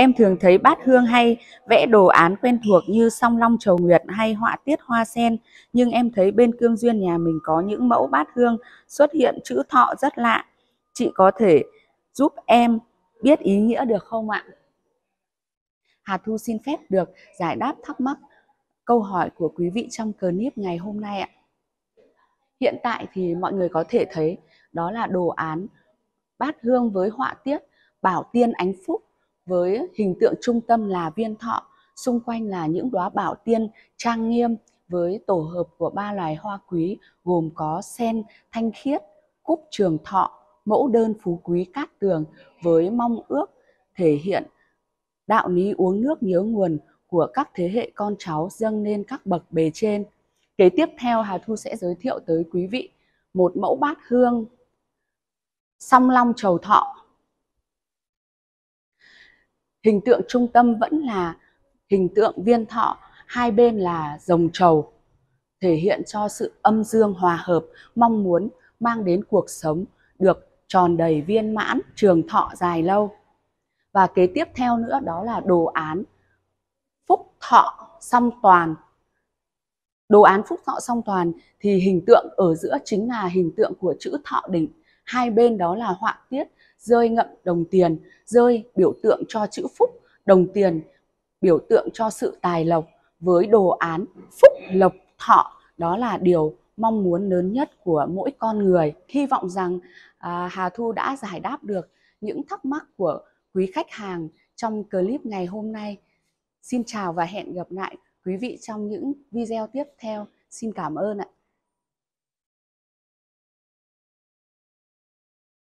Em thường thấy bát hương hay vẽ đồ án quen thuộc như song long trầu nguyệt hay họa tiết hoa sen, nhưng em thấy bên cương duyên nhà mình có những mẫu bát hương xuất hiện chữ thọ rất lạ. Chị có thể giúp em biết ý nghĩa được không ạ? Hà Thu xin phép được giải đáp thắc mắc câu hỏi của quý vị trong clip ngày hôm nay ạ. Hiện tại thì mọi người có thể thấy đó là đồ án bát hương với họa tiết bảo tiên ánh phúc với hình tượng trung tâm là viên thọ, xung quanh là những đóa bảo tiên trang nghiêm với tổ hợp của ba loài hoa quý gồm có sen thanh khiết, cúc trường thọ, mẫu đơn phú quý cát tường với mong ước thể hiện đạo lý uống nước nhớ nguồn của các thế hệ con cháu dâng lên các bậc bề trên. Kế tiếp theo Hà Thu sẽ giới thiệu tới quý vị một mẫu bát hương song long trầu thọ hình tượng trung tâm vẫn là hình tượng viên thọ, hai bên là rồng trầu, thể hiện cho sự âm dương hòa hợp, mong muốn mang đến cuộc sống được tròn đầy viên mãn trường thọ dài lâu. Và kế tiếp theo nữa đó là đồ án phúc thọ song toàn. Đồ án phúc thọ song toàn thì hình tượng ở giữa chính là hình tượng của chữ thọ đỉnh hai bên đó là họa tiết rơi ngậm đồng tiền rơi biểu tượng cho chữ phúc đồng tiền biểu tượng cho sự tài lộc. Với đồ án phúc lộc thọ đó là điều mong muốn lớn nhất của mỗi con người. Hy vọng rằng à, hà thu đã giải đáp được những thắc mắc của quý khách hàng trong clip ngày hôm nay. Xin chào và hẹn gặp lại quý vị trong những video tiếp theo. Xin cảm ơn ạ.